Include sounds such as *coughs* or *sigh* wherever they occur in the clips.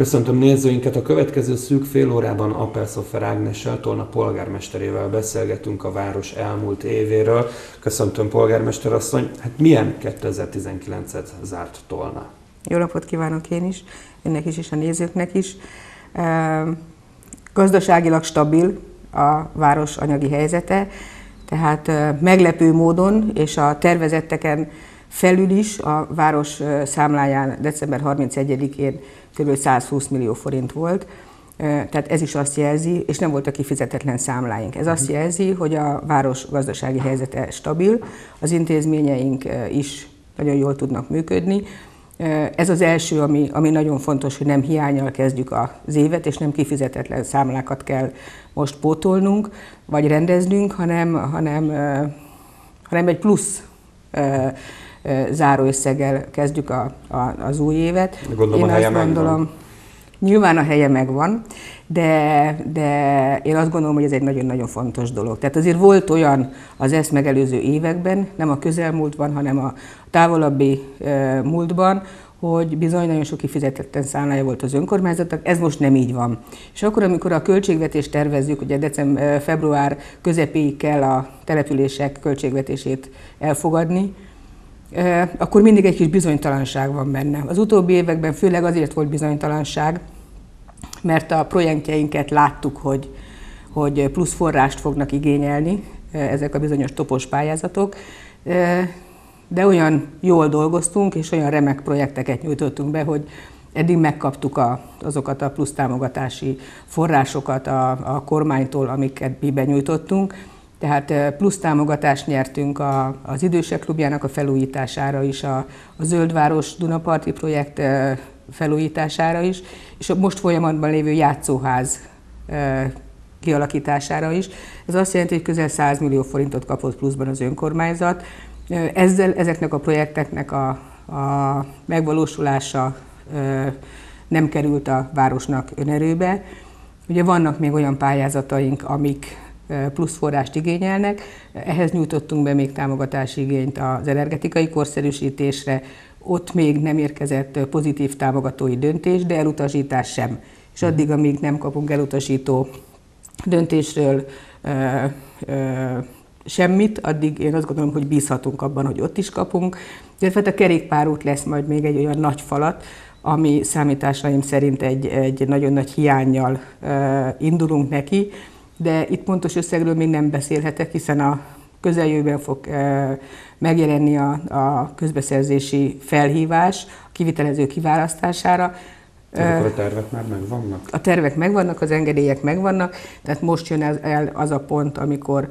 Köszöntöm nézőinket! A következő szűk fél órában Appelszofer Ágnessel, Tolna polgármesterével beszélgetünk a város elmúlt évéről. Köszöntöm polgármester asszony, hát milyen 2019-et zárt Tolna? Jó napot kívánok én is, önnek is és a nézőknek is. Gazdaságilag stabil a város anyagi helyzete, tehát meglepő módon és a tervezetteken felül is a város számláján december 31-én kb. 120 millió forint volt. Tehát ez is azt jelzi, és nem voltak kifizetetlen számláink. Ez azt jelzi, hogy a város gazdasági helyzete stabil, az intézményeink is nagyon jól tudnak működni. Ez az első, ami, ami nagyon fontos, hogy nem hiányjal kezdjük az évet, és nem kifizetetlen számlákat kell most pótolnunk, vagy rendeznünk, hanem, hanem, hanem egy plusz záróösszeggel kezdjük a, a, az új évet. Gondolom, én a azt gondolom, megvan. nyilván a helye megvan, de, de én azt gondolom, hogy ez egy nagyon-nagyon fontos dolog. Tehát azért volt olyan az ezt megelőző években, nem a közelmúltban, hanem a távolabbi e, múltban, hogy bizony nagyon sok kifizetetten számlája volt az önkormányzatnak, ez most nem így van. És akkor, amikor a költségvetést tervezzük, ugye december, február közepéig kell a települések költségvetését elfogadni, akkor mindig egy kis bizonytalanság van benne. Az utóbbi években főleg azért volt bizonytalanság, mert a projektjeinket láttuk, hogy, hogy plusz forrást fognak igényelni ezek a bizonyos topos pályázatok, de olyan jól dolgoztunk, és olyan remek projekteket nyújtottunk be, hogy eddig megkaptuk a, azokat a plusz támogatási forrásokat a, a kormánytól, amiket mi benyújtottunk, tehát plusz támogatást nyertünk a, az idősek klubjának a felújítására is, a, a Zöldváros Dunaparti projekt felújítására is, és a most folyamatban lévő játszóház kialakítására is. Ez azt jelenti, hogy közel 100 millió forintot kapott pluszban az önkormányzat. Ezzel ezeknek a projekteknek a, a megvalósulása nem került a városnak önerőbe. Ugye vannak még olyan pályázataink, amik plusz forrást igényelnek. Ehhez nyújtottunk be még támogatási igényt az energetikai korszerűsítésre, ott még nem érkezett pozitív támogatói döntés, de elutasítás sem. És addig, amíg nem kapunk elutasító döntésről ö, ö, semmit, addig én azt gondolom, hogy bízhatunk abban, hogy ott is kapunk. Illetve hát a kerékpárút lesz majd még egy olyan nagy falat, ami számításaim szerint egy, egy nagyon nagy hiányjal ö, indulunk neki, de itt pontos összegről még nem beszélhetek, hiszen a közeljövőben fog megjelenni a, a közbeszerzési felhívás a kivitelező kiválasztására. Akkor a tervek már megvannak? A tervek megvannak, az engedélyek megvannak, tehát most jön el az a pont, amikor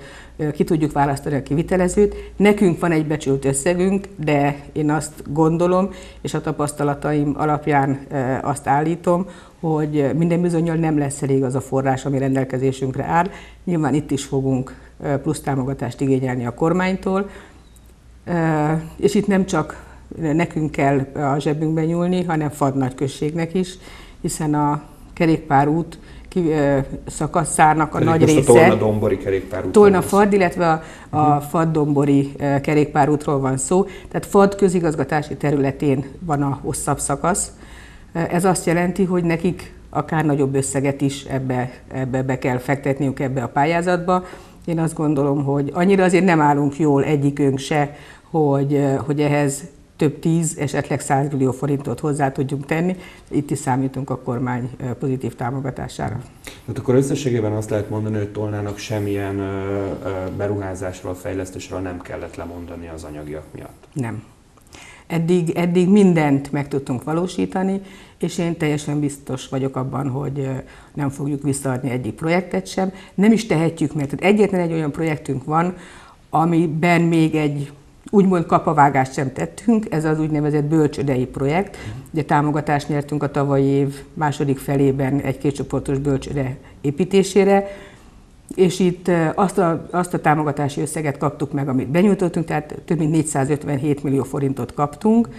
ki tudjuk választani a kivitelezőt. Nekünk van egy becsült összegünk, de én azt gondolom, és a tapasztalataim alapján azt állítom, hogy minden bizonyal nem lesz elég az a forrás, ami rendelkezésünkre áll. Nyilván itt is fogunk plusz támogatást igényelni a kormánytól, és itt nem csak nekünk kell a zsebünkbe nyúlni, hanem Fad nagyközségnek is, hiszen a kerékpárút szakaszának a nagy része. A Tolna-Dombori kerékpárút. Tolna-Fad, illetve a, a Fad-Dombori kerékpárútról van szó. Tehát Fad közigazgatási területén van a hosszabb szakasz. Ez azt jelenti, hogy nekik akár nagyobb összeget is ebbe, ebbe be kell fektetniük ebbe a pályázatba. Én azt gondolom, hogy annyira azért nem állunk jól egyikünk se, hogy, hogy ehhez több tíz, esetleg 100 millió forintot hozzá tudjunk tenni. Itt is számítunk a kormány pozitív támogatására. Hát akkor összességében azt lehet mondani, hogy Tolnának semmilyen beruházásról, fejlesztésről nem kellett lemondani az anyagiak miatt. Nem. Eddig, eddig mindent meg tudtunk valósítani, és én teljesen biztos vagyok abban, hogy nem fogjuk visszaadni egyik projektet sem. Nem is tehetjük, mert egyetlen egy olyan projektünk van, amiben még egy úgymond kapavágást sem tettünk, ez az úgynevezett bölcsödei projekt. Ugye támogatást nyertünk a tavalyi év második felében egy kétcsoportos bölcsöde építésére, és itt azt a, azt a támogatási összeget kaptuk meg, amit benyújtottunk, tehát több mint 457 millió forintot kaptunk.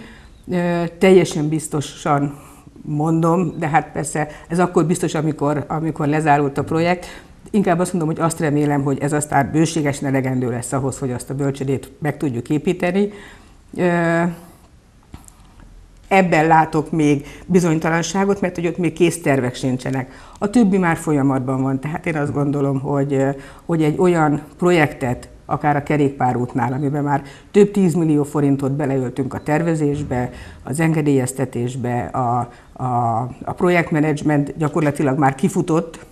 Teljesen biztosan mondom, de hát persze ez akkor biztos, amikor, amikor lezárult a projekt, Inkább azt mondom, hogy azt remélem, hogy ez aztán bőségesen elegendő lesz ahhoz, hogy azt a bölcsödét meg tudjuk építeni. ebben látok még bizonytalanságot, mert hogy ott még késztervek sincsenek. A többi már folyamatban van, tehát én azt gondolom, hogy, hogy egy olyan projektet, akár a kerékpárútnál, amiben már több tízmillió forintot beleöltünk a tervezésbe, az engedélyeztetésbe, a, a, a projektmenedzsment gyakorlatilag már kifutott,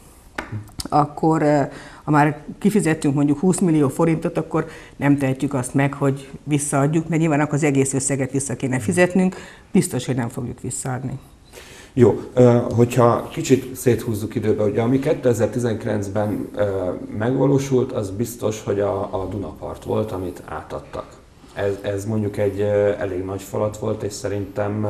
akkor ha már kifizettünk mondjuk 20 millió forintot, akkor nem tehetjük azt meg, hogy visszaadjuk, mert nyilván akkor az egész összeget vissza kéne fizetnünk, biztos, hogy nem fogjuk visszaadni. Jó, hogyha kicsit széthúzzuk időbe, ugye ami 2019-ben megvalósult, az biztos, hogy a, a Dunapart volt, amit átadtak. Ez, ez mondjuk egy elég nagy falat volt, és szerintem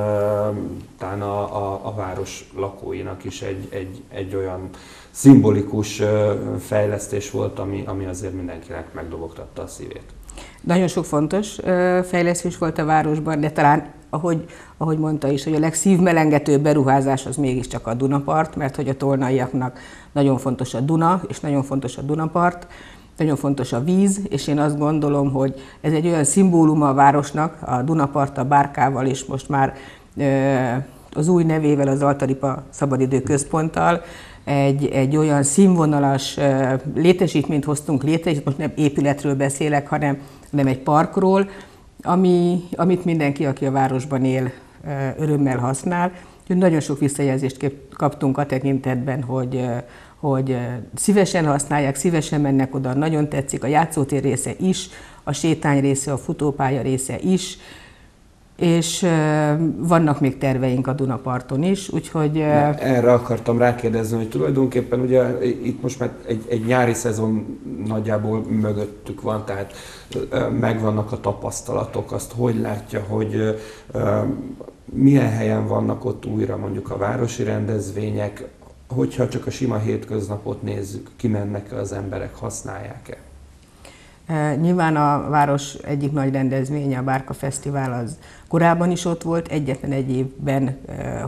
talán a, a, a város lakóinak is egy, egy, egy olyan szimbolikus fejlesztés volt, ami, ami azért mindenkinek megdobogtatta a szívét. Nagyon sok fontos fejlesztés volt a városban, de talán, ahogy, ahogy mondta is, hogy a legszívmelengetőbb beruházás az mégiscsak a Dunapart, mert hogy a tolnaiaknak nagyon fontos a Duna, és nagyon fontos a Dunapart, nagyon fontos a víz, és én azt gondolom, hogy ez egy olyan szimbóluma a városnak, a Dunapart a bárkával, és most már az új nevével, az Altaripa Szabadidő Központtal, egy, egy olyan színvonalas létesítményt hoztunk létre, és most nem épületről beszélek, hanem, hanem egy parkról, ami, amit mindenki, aki a városban él, örömmel használ. Nagyon sok visszajelzést kaptunk a tekintetben, hogy, hogy szívesen használják, szívesen mennek oda, nagyon tetszik a játszótér része is, a sétány része, a futópálya része is, és vannak még terveink a Dunaparton is, úgyhogy... Erre akartam rákérdezni, hogy tulajdonképpen ugye itt most már egy, egy nyári szezon nagyjából mögöttük van, tehát megvannak a tapasztalatok, azt hogy látja, hogy milyen helyen vannak ott újra mondjuk a városi rendezvények, hogyha csak a sima hétköznapot nézzük, kimennek az emberek, használják-e? Nyilván a város egyik nagy rendezvénye, a Bárka Fesztivál, az korábban is ott volt, egyetlen egy évben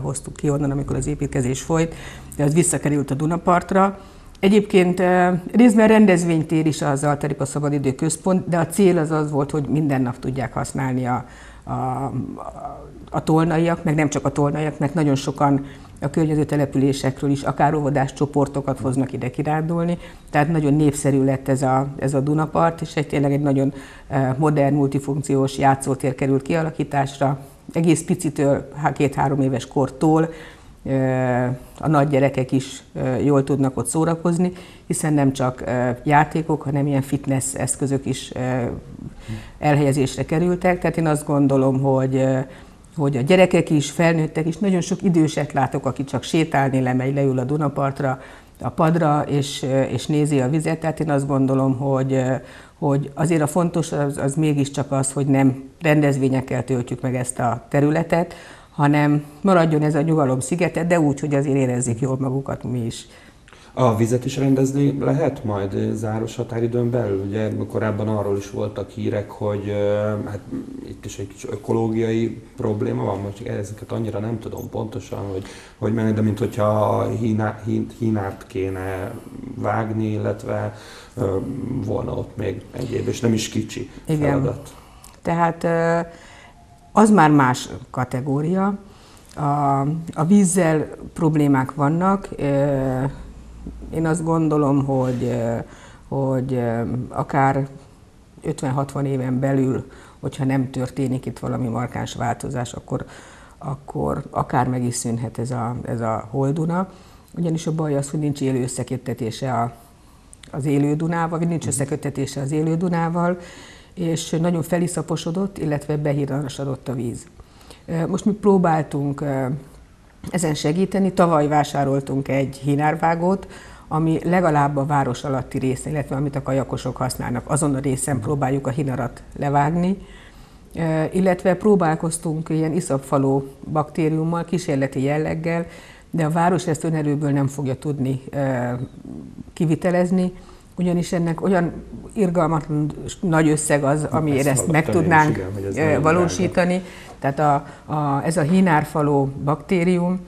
hoztuk ki onnan, amikor az építkezés folyt, de az visszakerült a Dunapartra. Egyébként részben rendezvénytér is az Altaripa Szabadidő Központ, de a cél az az volt, hogy minden nap tudják használni a, a, a tolnaiak, meg nem csak a tolnaiak, mert nagyon sokan a környező településekről is akár óvodás csoportokat hoznak ide kirándulni, tehát nagyon népszerű lett ez a, ez a Dunapart, és egy tényleg egy nagyon eh, modern, multifunkciós játszótér került kialakításra, egész picitől, két-három éves kortól, a nagy gyerekek is jól tudnak ott szórakozni, hiszen nem csak játékok, hanem ilyen fitness eszközök is elhelyezésre kerültek. Tehát én azt gondolom, hogy hogy a gyerekek is, felnőttek is, nagyon sok időset látok, aki csak sétálni lemegy, leül a Dunapartra, a padra, és, és nézi a vizet. Tehát én azt gondolom, hogy, hogy azért a fontos az, az mégiscsak az, hogy nem rendezvényekkel töltjük meg ezt a területet, hanem maradjon ez a nyugalom szigete, de úgy, hogy azért érezzék jól magukat mi is. A vizet is rendezni lehet majd záros határidőn belül? Ugye korábban arról is voltak hírek, hogy hát itt is egy kis ökológiai probléma van, most ezeket annyira nem tudom pontosan, hogy, hogy mennek, de mint hogyha a híná, hínát kéne vágni, illetve volna ott még egyéb, és nem is kicsi Igen. feladat. Tehát az már más kategória. A, a vízzel problémák vannak, én azt gondolom, hogy, hogy akár 50-60 éven belül, hogyha nem történik itt valami markáns változás, akkor, akkor akár meg is szűnhet ez a, ez a holduna. Ugyanis a baj az, hogy nincs élő összeköttetése a, az élő Dunával, vagy nincs összeköttetése az élő Dunával, és nagyon feliszaposodott, illetve behíradosodott a víz. Most mi próbáltunk ezen segíteni, tavaly vásároltunk egy hinárvágót, ami legalább a város alatti része, illetve amit a kajakosok használnak, azon a részen próbáljuk a hinarat levágni, illetve próbálkoztunk ilyen iszapfaló baktériummal, kísérleti jelleggel, de a város ezt önerőből nem fogja tudni kivitelezni, ugyanis ennek olyan irgalmatlan nagy összeg az, amiért ezt, ezt meg tudnánk igen, valósítani. Tehát a, a, ez a hínárfaló baktérium,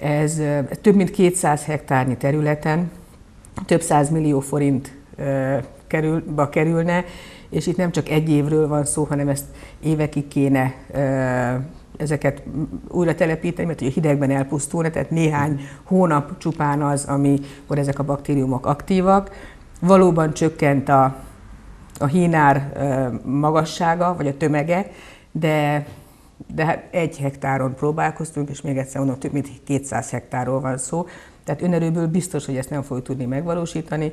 ez több mint 200 hektárnyi területen több száz millió forint kerül, kerülne, és itt nem csak egy évről van szó, hanem ezt évekig kéne ezeket újra telepíteni, mert ugye hidegben elpusztulna, tehát néhány hónap csupán az, amikor ezek a baktériumok aktívak. Valóban csökkent a, a hínár magassága, vagy a tömege, de, de hát egy hektáron próbálkoztunk, és még egyszer mondom, több mint 200 hektárról van szó, tehát önerőből biztos, hogy ezt nem fogjuk tudni megvalósítani.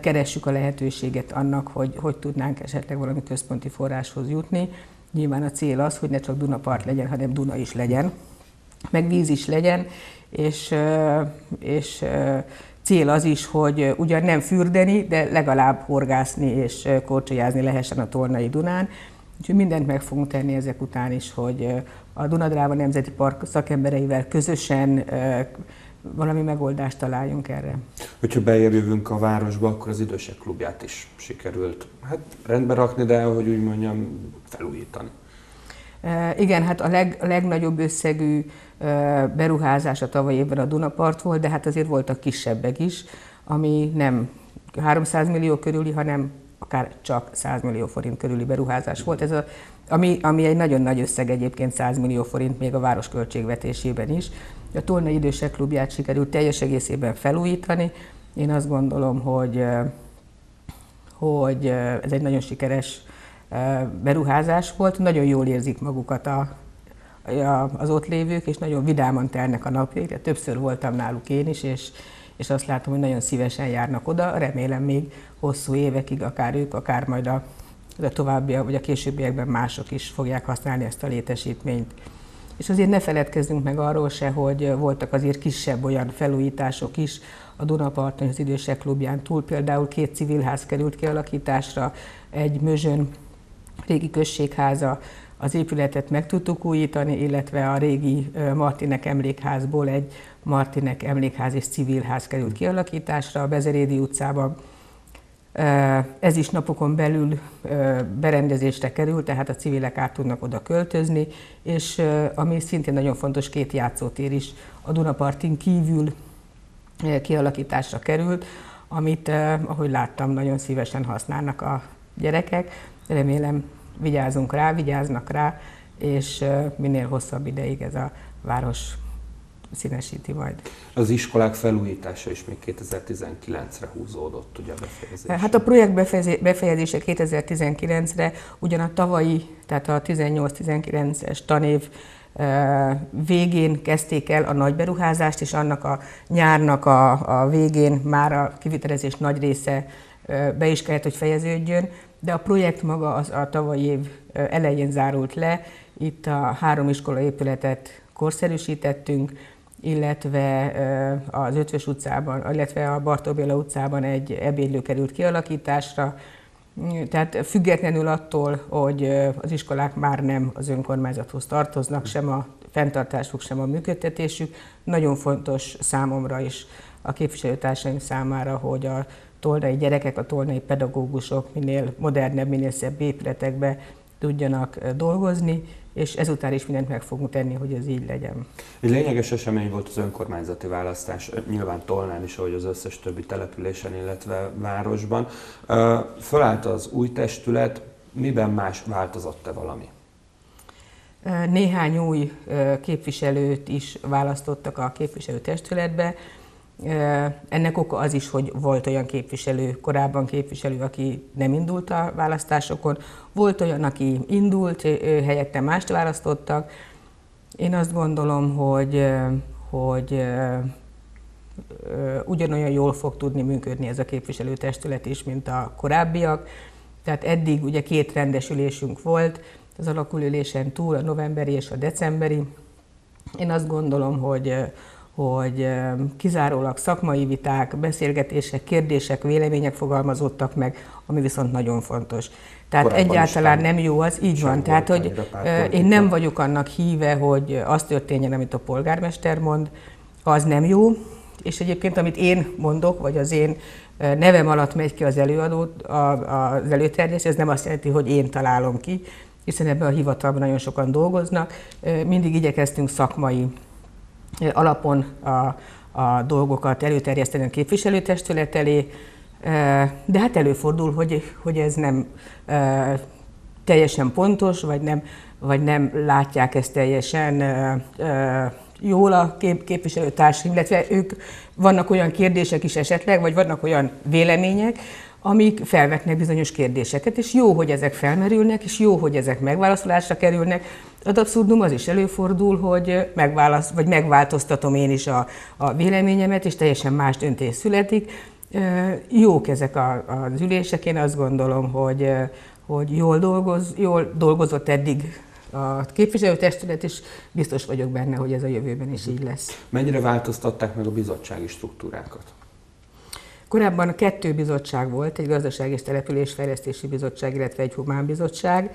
Keressük a lehetőséget annak, hogy hogy tudnánk esetleg valami központi forráshoz jutni. Nyilván a cél az, hogy ne csak Dunapart legyen, hanem Duna is legyen, meg víz is legyen, és, és cél az is, hogy ugyan nem fürdeni, de legalább horgászni és korcsolyázni lehessen a Tornai Dunán. Úgyhogy mindent meg fogunk tenni ezek után is, hogy a Dunadráva Nemzeti Park szakembereivel közösen valami megoldást találjunk erre. Hogyha beérjövünk a városba, akkor az idősek klubját is sikerült hát rendbe rakni, de hogy úgy mondjam, felújítani. Igen, hát a leg, legnagyobb összegű e, beruházás a tavaly évben a Dunapart volt, de hát azért voltak kisebbek is, ami nem 300 millió körüli, hanem akár csak 100 millió forint körüli beruházás volt. Ez a, ami, ami egy nagyon nagy összeg egyébként 100 millió forint még a város költségvetésében is. A Tolna Idősek Klubját sikerült teljes egészében felújítani. Én azt gondolom, hogy, hogy ez egy nagyon sikeres beruházás volt. Nagyon jól érzik magukat a, az ott lévők, és nagyon vidáman telnek a napjaik. Többször voltam náluk én is, és, és azt látom, hogy nagyon szívesen járnak oda. Remélem még hosszú évekig, akár ők, akár majd a, a további, vagy a későbbiekben mások is fogják használni ezt a létesítményt. És azért ne feledkezzünk meg arról se, hogy voltak azért kisebb olyan felújítások is, a Dunaparton, az Idősek Klubján túl például két civilház került kialakításra, egy Mözsön régi községháza, az épületet meg tudtuk újítani, illetve a régi Martinek emlékházból egy Martinek emlékház és civilház került kialakításra a Bezerédi utcában ez is napokon belül berendezésre kerül, tehát a civilek át tudnak oda költözni, és ami szintén nagyon fontos, két játszótér is a Dunapartin kívül kialakításra került, amit, ahogy láttam, nagyon szívesen használnak a gyerekek. Remélem vigyázunk rá, vigyáznak rá, és minél hosszabb ideig ez a város színesíti majd. Az iskolák felújítása is még 2019-re húzódott, ugye a befejezés? Hát a projekt befejezése 2019-re, ugyan a tavalyi, tehát a 18-19-es tanév végén kezdték el a nagy beruházást, és annak a nyárnak a, a végén már a kivitelezés nagy része be is kellett, hogy fejeződjön, de a projekt maga az a tavalyi év elején zárult le. Itt a három iskola épületet korszerűsítettünk, illetve az Ötvös utcában, illetve a Bartóbéla utcában egy ebédlő került kialakításra. Tehát függetlenül attól, hogy az iskolák már nem az önkormányzathoz tartoznak, sem a fenntartásuk, sem a működtetésük, nagyon fontos számomra is a képviselőtársaim számára, hogy a tolnai gyerekek, a tolnai pedagógusok minél modernebb, minél szebb épületekbe tudjanak dolgozni, és ezután is mindent meg fogunk tenni, hogy ez így legyen. Egy lényeges esemény volt az önkormányzati választás, nyilván Tolnán is, ahogy az összes többi településen, illetve városban. Fölállt az új testület, miben más változott-e valami? Néhány új képviselőt is választottak a képviselőtestületbe. Ennek oka az is, hogy volt olyan képviselő, korábban képviselő, aki nem indult a választásokon, volt olyan, aki indult, helyette mást választottak. Én azt gondolom, hogy, hogy ugyanolyan jól fog tudni működni ez a képviselőtestület is, mint a korábbiak. Tehát eddig ugye két rendesülésünk volt, az alakulülésen túl a novemberi és a decemberi. Én azt gondolom, hogy hogy kizárólag szakmai viták, beszélgetések, kérdések, vélemények fogalmazottak meg, ami viszont nagyon fontos. Tehát Korábban egyáltalán nem jó az, így van. Tehát, hogy én nem vagyok annak híve, hogy az történjen, amit a polgármester mond, az nem jó, és egyébként, amit én mondok, vagy az én nevem alatt megy ki az előadó, az előterjés, ez nem azt jelenti, hogy én találom ki, hiszen ebben a hivatalban nagyon sokan dolgoznak. Mindig igyekeztünk szakmai alapon a, a dolgokat előterjeszteni a képviselőtestület elé, de hát előfordul, hogy, hogy ez nem teljesen pontos, vagy nem, vagy nem látják ezt teljesen jól a kép, képviselőtársaim, illetve ők vannak olyan kérdések is esetleg, vagy vannak olyan vélemények, amik felvetnek bizonyos kérdéseket, és jó, hogy ezek felmerülnek, és jó, hogy ezek megválaszolásra kerülnek. Az abszurdum az is előfordul, hogy megválasz, vagy megváltoztatom én is a, a véleményemet, és teljesen más döntés születik. Jók ezek a, az ülések, én azt gondolom, hogy, hogy jól, dolgoz, jól dolgozott eddig a képviselőtestület, és biztos vagyok benne, hogy ez a jövőben is így lesz. Mennyire változtatták meg a bizottsági struktúrákat? Korábban kettő bizottság volt, egy gazdaság és településfejlesztési bizottság, illetve egy humán bizottság.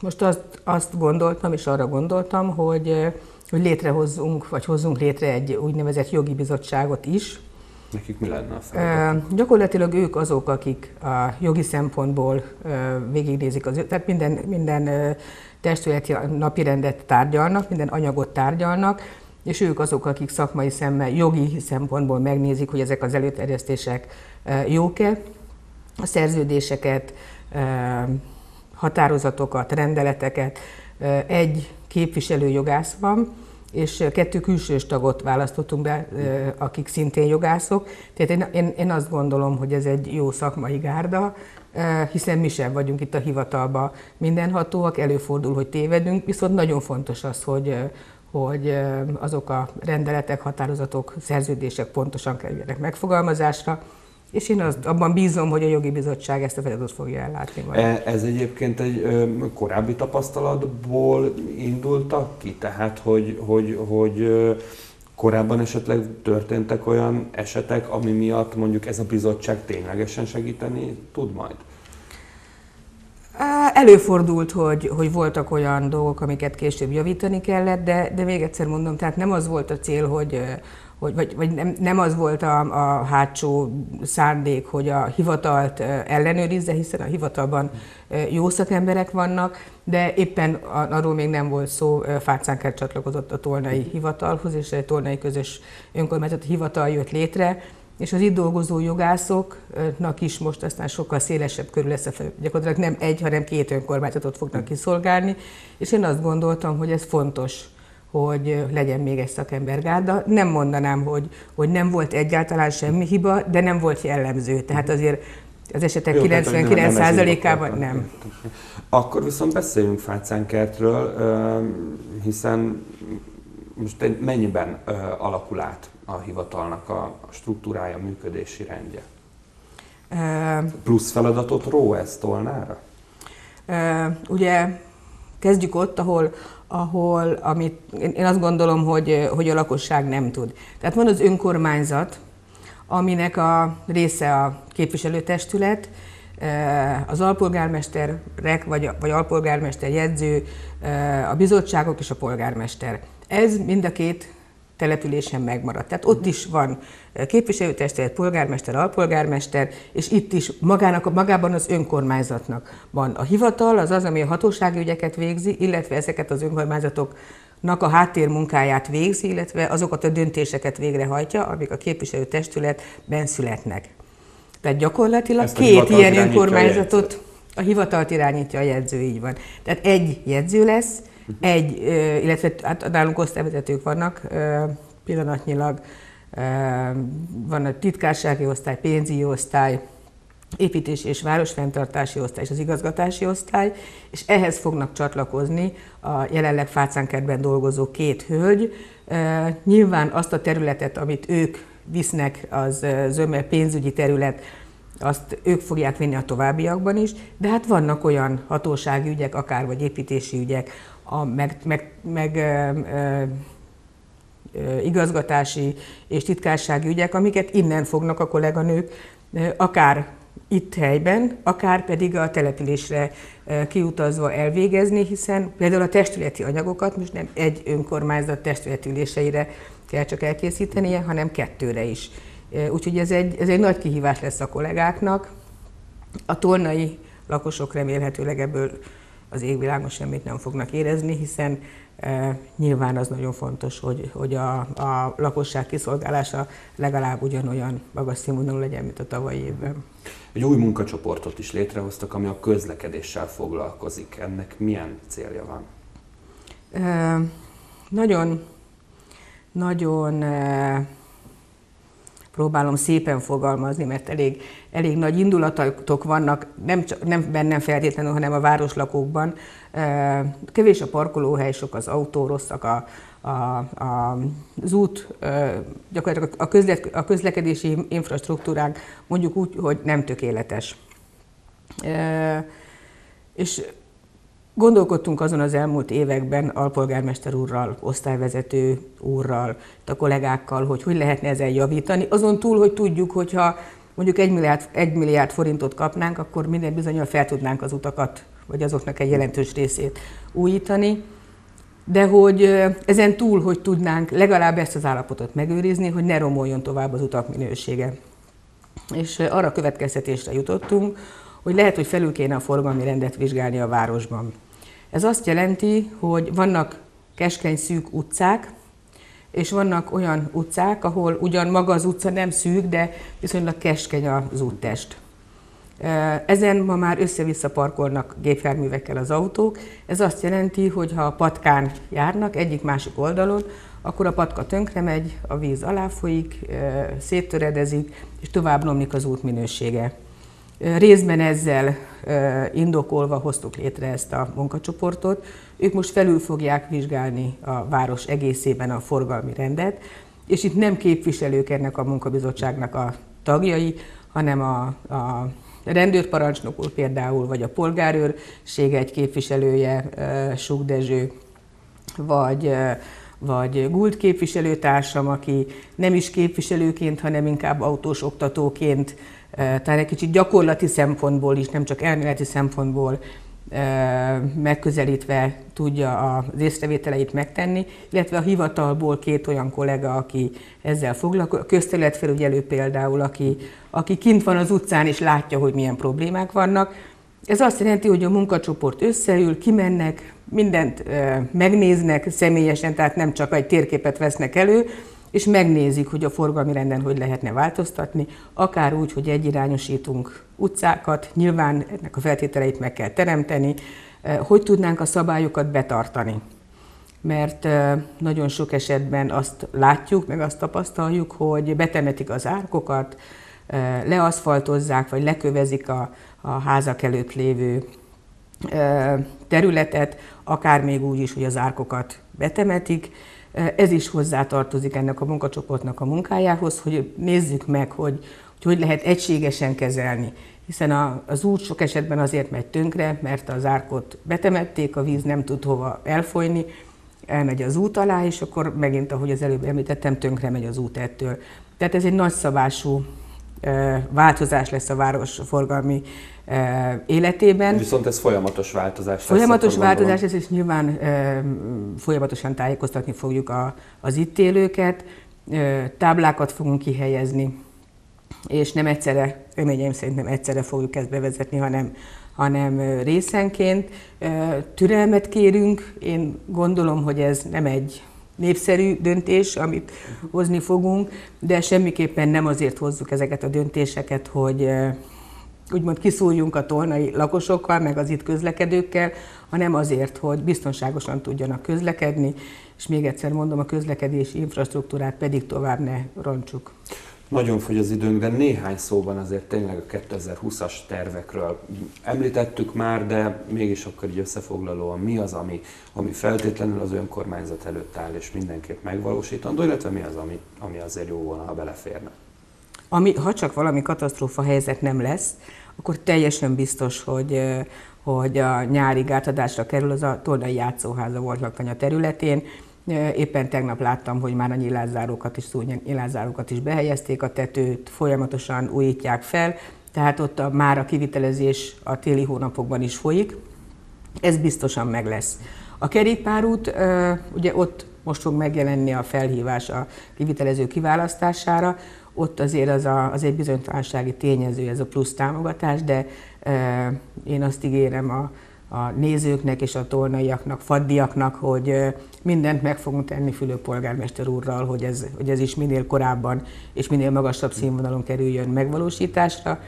Most azt, azt gondoltam, és arra gondoltam, hogy, hogy létrehozzunk, vagy hozzunk létre egy úgynevezett jogi bizottságot is. Nekik mi lenne a feladat? Gyakorlatilag ők azok, akik a jogi szempontból végignézik, az, tehát minden, minden testületi napirendet tárgyalnak, minden anyagot tárgyalnak, és ők azok, akik szakmai szemmel, jogi szempontból megnézik, hogy ezek az előterjesztések jók-e, a szerződéseket, határozatokat, rendeleteket. Egy képviselő jogász van, és kettő külsős tagot választottunk be, akik szintén jogászok. Tehát én, én, én azt gondolom, hogy ez egy jó szakmai gárda, hiszen mi sem vagyunk itt a hivatalban mindenhatóak, előfordul, hogy tévedünk, viszont nagyon fontos az, hogy, hogy azok a rendeletek, határozatok, szerződések pontosan kerüljenek megfogalmazásra, és én azt, abban bízom, hogy a jogi bizottság ezt a feladatot fogja ellátni majd. E, ez egyébként egy korábbi tapasztalatból indultak ki, tehát hogy, hogy, hogy korábban esetleg történtek olyan esetek, ami miatt mondjuk ez a bizottság ténylegesen segíteni tud majd? Előfordult, hogy, hogy voltak olyan dolgok, amiket később javítani kellett, de, de még egyszer mondom, tehát nem az volt a cél, hogy, hogy vagy, vagy nem, nem az volt a, a hátsó szándék, hogy a hivatalt ellenőrizze, hiszen a hivatalban jó szakemberek vannak, de éppen arról még nem volt szó, Fácánker csatlakozott a Tolnai hivatalhoz, és egy Tolnai közös önkormányzati hivatal jött létre, és az itt dolgozó jogászoknak is most aztán sokkal szélesebb körül lesz gyakorlatilag nem egy, hanem két önkormányzatot fognak kiszolgálni, és én azt gondoltam, hogy ez fontos, hogy legyen még egy szakembergárda. Nem mondanám, hogy, hogy nem volt egyáltalán semmi hiba, de nem volt jellemző. Tehát azért az esetek 99%-ában nem. Akkor viszont beszéljünk Fácánkertről, hiszen most mennyiben alakul át a hivatalnak a struktúrája, működési rendje? Plusz feladatot ró ez Tolnára? Ugye kezdjük ott, ahol, ahol amit én azt gondolom, hogy, hogy a lakosság nem tud. Tehát van az önkormányzat, aminek a része a képviselőtestület, az alpolgármesterek, vagy, vagy alpolgármester jegyző, a bizottságok és a polgármester. Ez mind a két településen megmaradt. Tehát ott is van képviselőtestület, polgármester, alpolgármester, és itt is magának, magában az önkormányzatnak van a hivatal, az az, ami a hatósági ügyeket végzi, illetve ezeket az önkormányzatoknak a háttérmunkáját végzi, illetve azokat a döntéseket végrehajtja, amik a képviselőtestületben születnek. Tehát gyakorlatilag két ilyen önkormányzatot a, a hivatalt irányítja a jegyző, így van. Tehát egy jegyző lesz, egy, illetve hát nálunk osztályvezetők vannak pillanatnyilag, van a titkársági osztály, pénzügyi osztály, építési és városfenntartási osztály és az igazgatási osztály, és ehhez fognak csatlakozni a jelenleg Fácánkertben dolgozó két hölgy. Nyilván azt a területet, amit ők visznek, az zömmel pénzügyi terület, azt ők fogják vinni a továbbiakban is, de hát vannak olyan hatósági ügyek, akár vagy építési ügyek, a meg, meg, meg ö, ö, igazgatási és titkársági ügyek, amiket innen fognak a kolléganők akár itt helyben, akár pedig a településre kiutazva elvégezni, hiszen például a testületi anyagokat most nem egy önkormányzat testületüléseire kell csak elkészítenie, hanem kettőre is. Úgyhogy ez egy, ez egy nagy kihívás lesz a kollégáknak. A tornai lakosok remélhetőleg ebből az égvilágon semmit nem fognak érezni, hiszen Nyilván az nagyon fontos, hogy, hogy a, a lakosság kiszolgálása legalább ugyanolyan magas színvonalú legyen, mint a tavalyi évben. Egy új munkacsoportot is létrehoztak, ami a közlekedéssel foglalkozik. Ennek milyen célja van? E, nagyon, nagyon e, próbálom szépen fogalmazni, mert elég, elég nagy indulatok vannak, nem, csak, nem bennem feltétlenül, hanem a városlakókban. Kevés a parkolóhely, sok az autó, rosszak a, a, a, az út, gyakorlatilag a, közle, a közlekedési infrastruktúrák mondjuk úgy, hogy nem tökéletes. És Gondolkodtunk azon az elmúlt években alpolgármester úrral, osztályvezető úrral, a kollégákkal, hogy hogy lehetne ezen javítani. Azon túl, hogy tudjuk, hogyha mondjuk egy milliárd, egy milliárd forintot kapnánk, akkor minden bizonyal fel tudnánk az utakat, vagy azoknak egy jelentős részét újítani. De hogy ezen túl, hogy tudnánk legalább ezt az állapotot megőrizni, hogy ne romoljon tovább az utak minősége. És arra következtetésre jutottunk, hogy lehet, hogy felül kéne a forgalmi rendet vizsgálni a városban. Ez azt jelenti, hogy vannak keskeny szűk utcák, és vannak olyan utcák, ahol ugyan maga az utca nem szűk, de viszonylag keskeny az úttest. Ezen ma már össze-vissza parkolnak gépjárművekkel az autók. Ez azt jelenti, hogy ha a patkán járnak egyik-másik oldalon, akkor a patka tönkre megy, a víz alá folyik, széttöredezik, és tovább romlik az út minősége. Részben ezzel indokolva hoztuk létre ezt a munkacsoportot. Ők most felül fogják vizsgálni a város egészében a forgalmi rendet, és itt nem képviselők ennek a munkabizottságnak a tagjai, hanem a, a rendőrparancsnok úr például, vagy a polgárőrség egy képviselője, Suk Dezső, vagy vagy Gult képviselőtársam, aki nem is képviselőként, hanem inkább autós oktatóként talán egy kicsit gyakorlati szempontból is, nem csak elméleti szempontból megközelítve tudja az észrevételeit megtenni, illetve a hivatalból két olyan kollega, aki ezzel foglalkozik, a közterületfelügyelő például, aki, aki kint van az utcán és látja, hogy milyen problémák vannak. Ez azt jelenti, hogy a munkacsoport összeül, kimennek, mindent megnéznek személyesen, tehát nem csak egy térképet vesznek elő, és megnézik, hogy a forgalmi renden hogy lehetne változtatni, akár úgy, hogy egyirányosítunk utcákat, nyilván ennek a feltételeit meg kell teremteni, eh, hogy tudnánk a szabályokat betartani. Mert eh, nagyon sok esetben azt látjuk, meg azt tapasztaljuk, hogy betemetik az árkokat, eh, leaszfaltozzák, vagy lekövezik a, a házak előtt lévő területet, akár még úgy is, hogy az árkokat betemetik, ez is hozzátartozik ennek a munkacsoportnak a munkájához, hogy nézzük meg, hogy hogy, hogy lehet egységesen kezelni. Hiszen a, az út sok esetben azért megy tönkre, mert az árkot betemették, a víz nem tud hova elfolyni, elmegy az út alá, és akkor megint, ahogy az előbb említettem, tönkre megy az út ettől. Tehát ez egy nagyszabású változás lesz a város forgalmi életében. Viszont ez folyamatos változás. Folyamatos változás, ez is nyilván folyamatosan tájékoztatni fogjuk a, az itt élőket, táblákat fogunk kihelyezni, és nem egyszerre, reményeim szerint nem egyszerre fogjuk ezt bevezetni, hanem, hanem részenként. Türelmet kérünk, én gondolom, hogy ez nem egy népszerű döntés, amit hozni fogunk, de semmiképpen nem azért hozzuk ezeket a döntéseket, hogy úgymond kiszúrjunk a tolnai lakosokkal, meg az itt közlekedőkkel, hanem azért, hogy biztonságosan tudjanak közlekedni, és még egyszer mondom, a közlekedési infrastruktúrát pedig tovább ne roncsuk. Nagyon fogy az időnk, de néhány szóban azért tényleg a 2020-as tervekről említettük már, de mégis akkor így összefoglalóan mi az, ami, ami feltétlenül az önkormányzat előtt áll, és mindenképp megvalósítandó, illetve mi az, ami, ami azért jó volna, ha beleférne. Ami, ha csak valami katasztrófa helyzet nem lesz, akkor teljesen biztos, hogy, hogy a nyári gátadásra kerül az a Tolnai játszóháza volt Laktanya területén. Éppen tegnap láttam, hogy már a nyilázárókat is, nyilázárókat is behelyezték a tetőt, folyamatosan újítják fel, tehát ott a, már a kivitelezés a téli hónapokban is folyik. Ez biztosan meg lesz. A kerékpárút, ugye ott most fog megjelenni a felhívás a kivitelező kiválasztására, ott azért az, a, az egy bizonytalansági tényező, ez a plusz támogatás, de e, én azt ígérem a, a nézőknek és a tolnaiaknak, faddiaknak, hogy mindent meg fogunk tenni Fülő polgármester úrral, hogy ez, hogy ez is minél korábban és minél magasabb színvonalon kerüljön megvalósításra.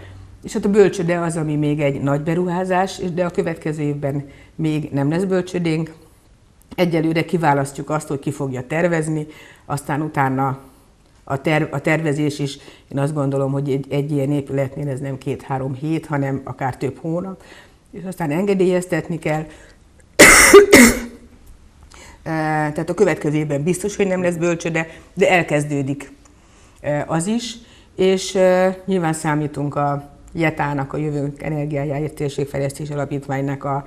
És hát a bölcsöde az, ami még egy nagy beruházás, de a következő évben még nem lesz bölcsödénk. Egyelőre kiválasztjuk azt, hogy ki fogja tervezni, aztán utána a, terv, a tervezés is, én azt gondolom, hogy egy, egy ilyen épületnél ez nem két-három hét, hanem akár több hónap, és aztán engedélyeztetni kell. *coughs* Tehát a következő évben biztos, hogy nem lesz bölcsöde, de elkezdődik az is, és nyilván számítunk a JETA-nak, a Jövőnk Energiájáért Térségfejlesztés Alapítványnak a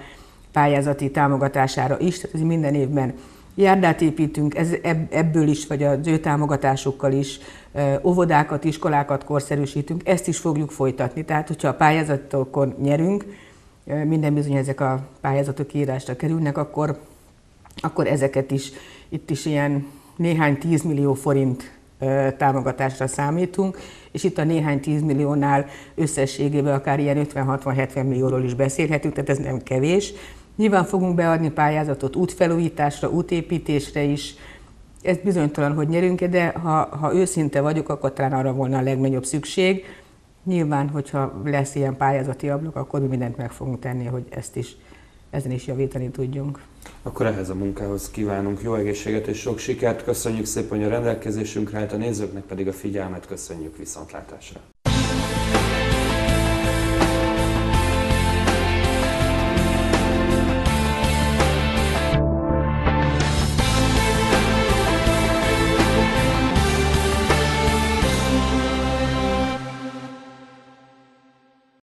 pályázati támogatására is, tehát ez minden évben járdát építünk, ez, ebből is, vagy az ő támogatásukkal is, óvodákat, iskolákat korszerűsítünk, ezt is fogjuk folytatni. Tehát, hogyha a pályázatokon nyerünk, minden bizony ezek a pályázatok írásra kerülnek, akkor, akkor ezeket is, itt is ilyen néhány tízmillió forint támogatásra számítunk, és itt a néhány tízmilliónál összességében akár ilyen 50-60-70 millióról is beszélhetünk, tehát ez nem kevés. Nyilván fogunk beadni pályázatot útfelújításra, útépítésre is, ez bizonytalan, hogy nyerünk -e, de ha, ha őszinte vagyok, akkor talán arra volna a legnagyobb szükség. Nyilván, hogyha lesz ilyen pályázati ablak, akkor mi mindent meg fogunk tenni, hogy ezt is, ezen is javítani tudjunk. Akkor ehhez a munkához kívánunk jó egészséget és sok sikert. Köszönjük szépen, hogy a rendelkezésünkre állt a nézőknek pedig a figyelmet. Köszönjük viszontlátásra.